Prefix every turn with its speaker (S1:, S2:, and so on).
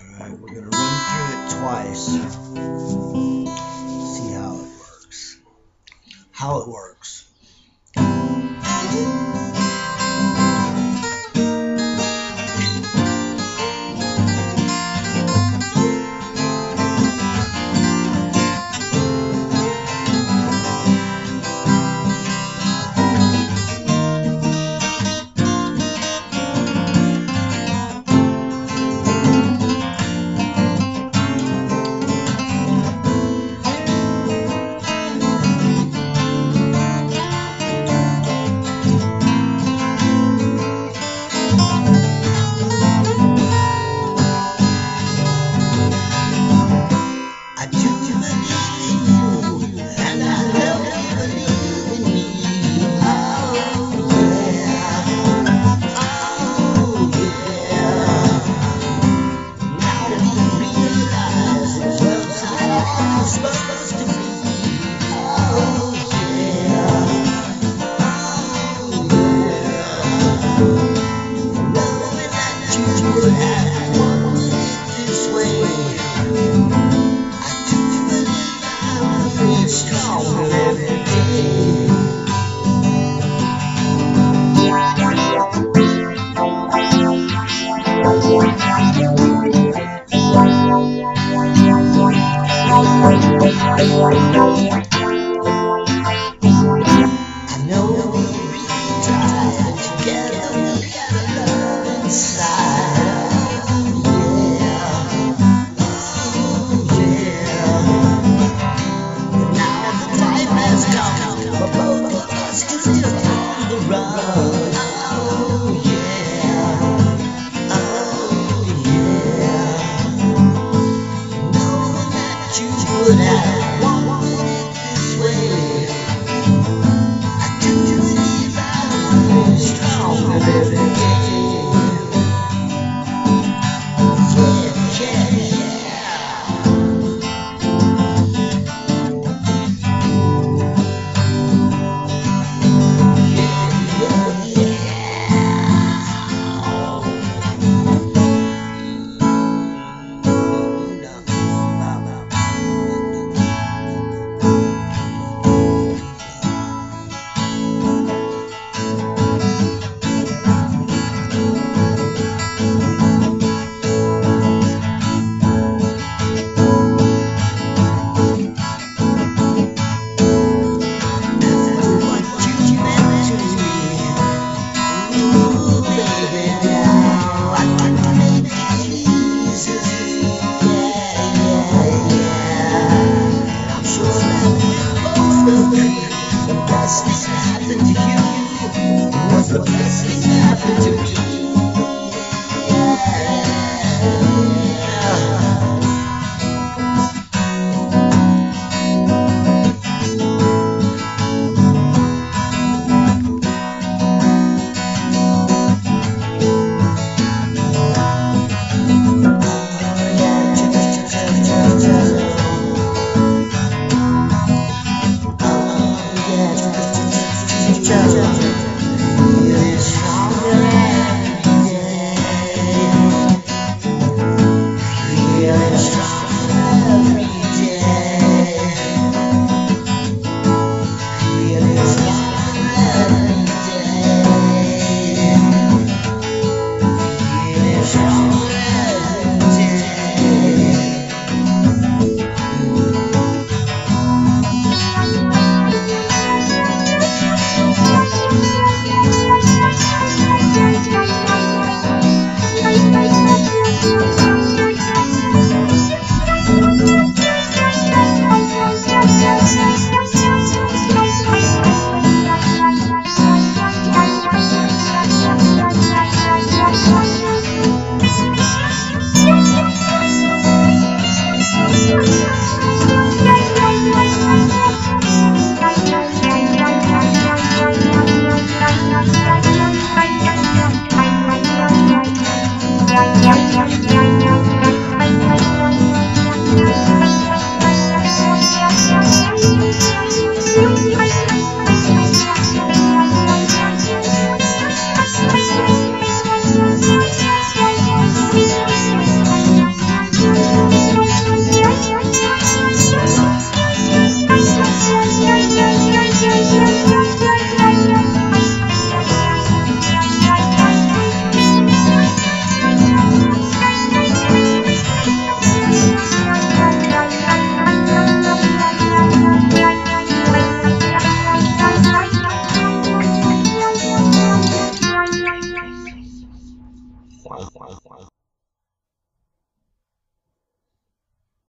S1: Alright, we're gonna run through it twice. See how it works. How it works. I know we really tried together. Love inside. Yeah, oh yeah. But now the time has come for both of us to still on the run. Oh yeah, oh yeah. Knowing that you would